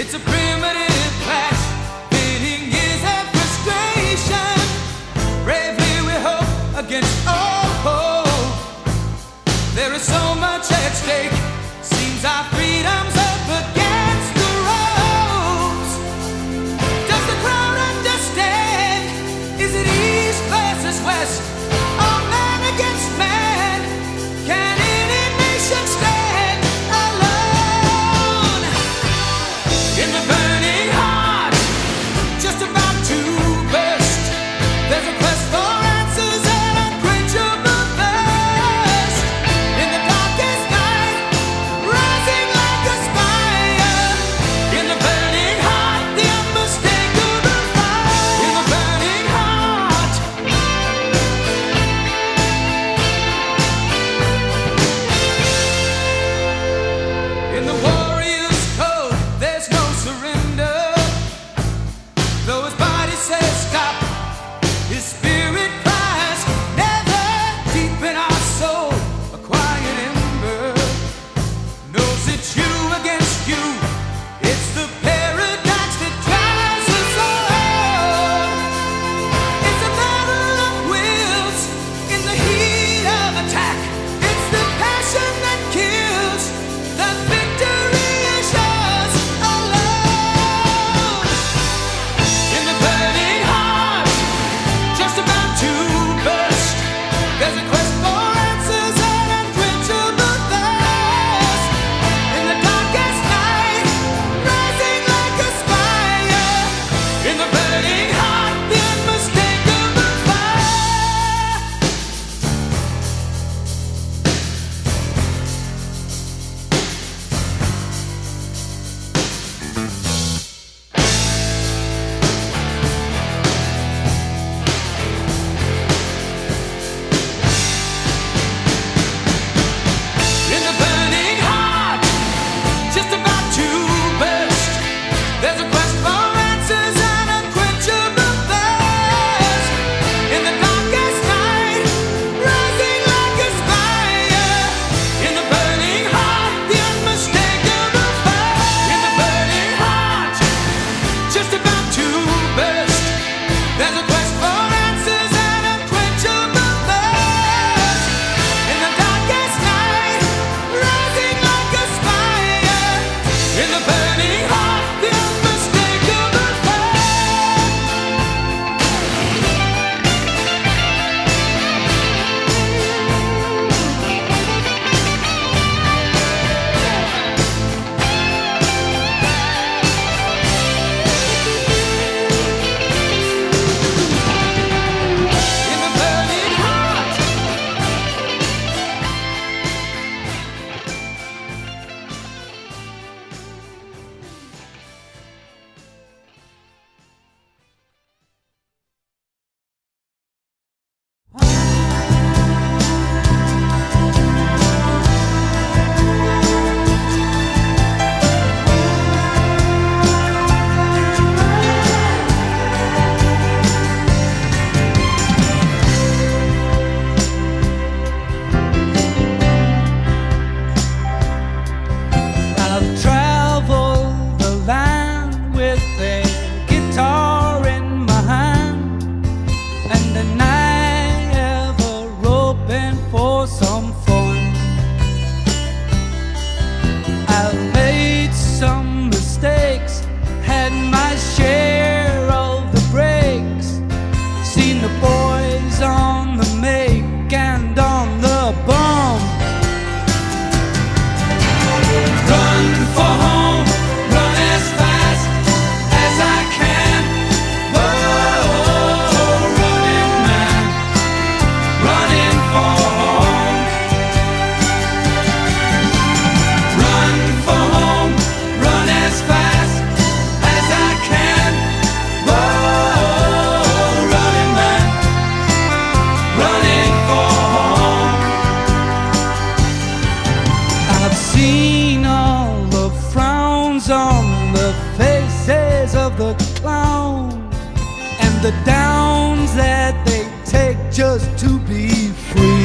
It's a primitive clash, years frustration. Bravely we hope against all hope. There is so much at stake. Seems our freedom's up against the ropes. Does the crowd understand? Is it east versus west? Man against man. for something. frowns on the faces of the clowns and the downs that they take just to be free.